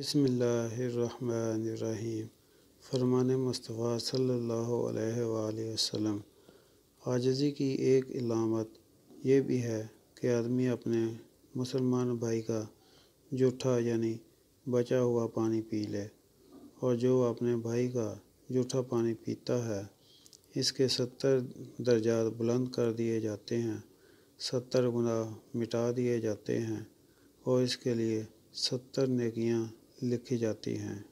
बसमीम फरमान मुस्तफ़ा अलैहि वसल्लम, आजज़ी की एक इलामत ये भी है कि आदमी अपने मुसलमान भाई का जूठा यानी बचा हुआ पानी पी ले और जो अपने भाई का जूठा पानी पीता है, इसके सत्तर दर्जात बुलंद कर दिए जाते हैं, सत्तर गुना मिटा दिए जाते हैं और इसके लिए सत्तर नेकियाँ लिखी जाती हैं।